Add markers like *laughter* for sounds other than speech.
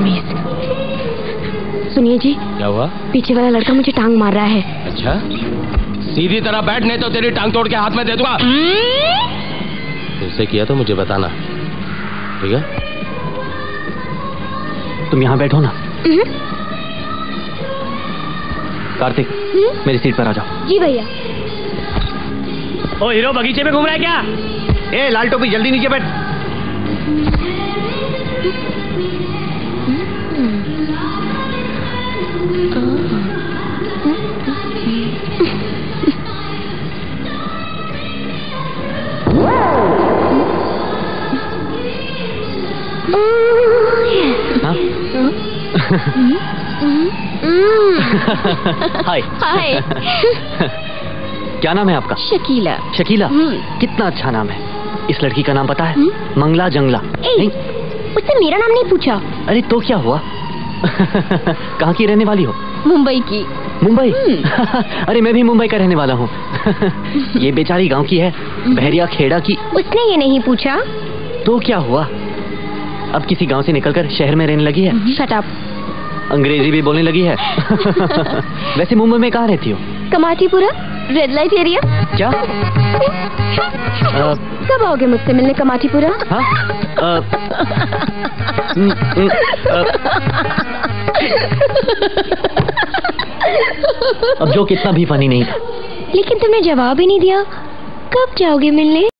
बदतमीज सुनिए जी। क्या हुआ? पीछे वाला लड़का मुझे टांग मार रहा है। अच्छा। सीधी तरह बैठ नहीं तो तेरी टांग तोड़ के हाथ में दे दूँगा। तुझसे किया तो मुझे बताना। ठीक है? तुम यहाँ बैठो ना। कार्तिक मेरी सीट पर आ जाओ। जी भैया। ओ हीरो बगीचे में घूम रहा है क्या? ए लाल टोपी जल्दी नीचे बैठ। हाँ? हाय हाय क्या नाम है आपका? शकीला। शकीला? हम्म। कितना अच्छा नाम है। इस लड़की का नाम पता है? हम्म। मंगला जंगला। उससे मेरा नाम नहीं पूछा। अरे तो क्या हुआ? *laughs* कहाँ की रहने वाली हो? मुंबई की। मुंबई? हम्म। *laughs* अरे मैं भी मुंबई का रहने वाला हूँ। *laughs* ये बेचारी गाँव की है बहरिया खेड़ा की। उसने ये नहीं पूछा। तो क्या हुआ? अब किसी गाँव से निकलकर शहर में रहने लगी है? शट अप अंग्रेज़ी भी बोलने लगी है? *laughs* वैसे मुंबई में कहाँ रहती हो? कमाठीपुरा रेड लाइट एरिया क्या? अ, कब आओगे मुझसे मिलने कमाटीपुरा? हाँ? अ, हम्म, हम्म, अ, अब जो कितना भी फनी नहीं। था लेकिन तुमने जवाब ही नहीं दिया। कब जाओगे मिलने?